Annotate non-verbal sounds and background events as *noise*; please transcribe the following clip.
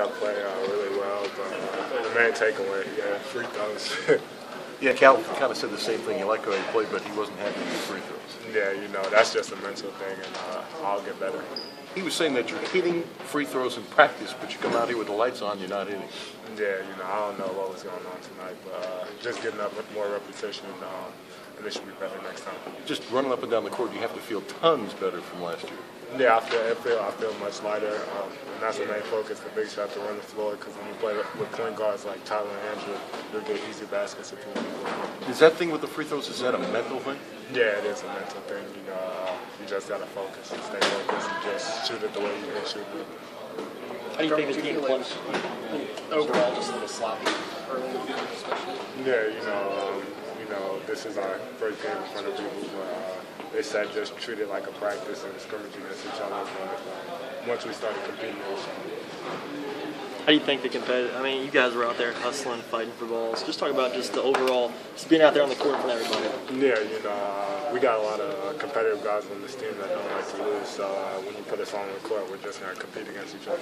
I play uh, really well, but uh, the main takeaway, yeah, free throws. *laughs* Yeah, Cal kind of said the same thing. He liked how he played, but he wasn't happy with the free throws. yeah, you know, that's just a mental thing, and uh, I'll get better. He was saying that you're hitting free throws in practice, but you come out here with the lights on, you're not hitting. Yeah, you know, I don't know what was going on tonight, but uh, just getting up with more repetition, um, and it should be better next time. Just running up and down the court, you have to feel tons better from last year. Yeah, I feel, I feel, I feel much lighter, um, and that's the main focus. The bigs have to run the floor because when you play with point guards like Tyler and Andrew, you'll get easy baskets if you want to. Is that thing with the free throws, is that a mental thing? Yeah, it is a mental thing. You know, uh, you just gotta focus and stay focused and just shoot it the way you can shoot it. How do you think? Overall, just a little sloppy early. Yeah, you know, um, you know, this is our first game in front of people, uh, they said just treat it like a practice and scrimmage against each other. But uh, once we started competing, it was do you think the competitive? I mean, you guys were out there hustling, fighting for balls. Just talk about just the overall, just being out there on the court in front of everybody. Yeah, you know, uh, we got a lot of uh, competitive guys on this team that don't like to lose. So uh, when you put us on the court, we're just gonna compete against each other.